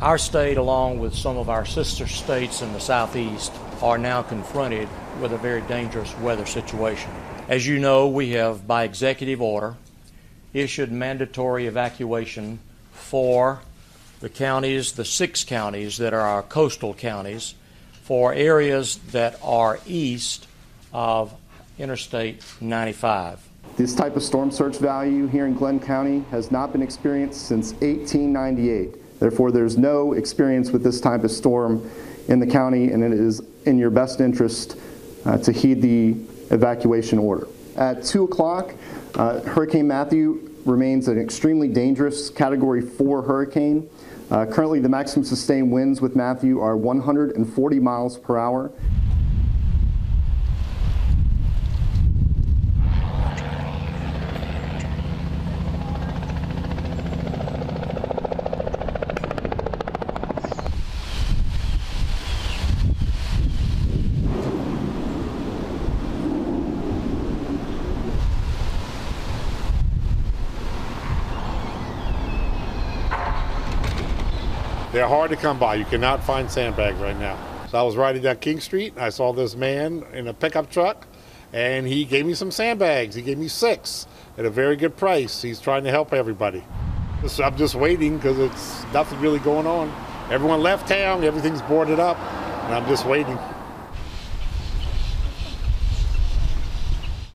Our state, along with some of our sister states in the southeast, are now confronted with a very dangerous weather situation. As you know, we have, by executive order, issued mandatory evacuation for the counties, the six counties that are our coastal counties, for areas that are east of Interstate 95. This type of storm surge value here in Glynn County has not been experienced since 1898. Therefore, there's no experience with this type of storm in the county, and it is in your best interest uh, to heed the evacuation order. At 2 o'clock, uh, Hurricane Matthew remains an extremely dangerous Category 4 hurricane. Uh, currently, the maximum sustained winds with Matthew are 140 miles per hour. They're hard to come by. You cannot find sandbags right now. So I was riding down King Street. And I saw this man in a pickup truck, and he gave me some sandbags. He gave me six at a very good price. He's trying to help everybody. So I'm just waiting because it's nothing really going on. Everyone left town. Everything's boarded up, and I'm just waiting.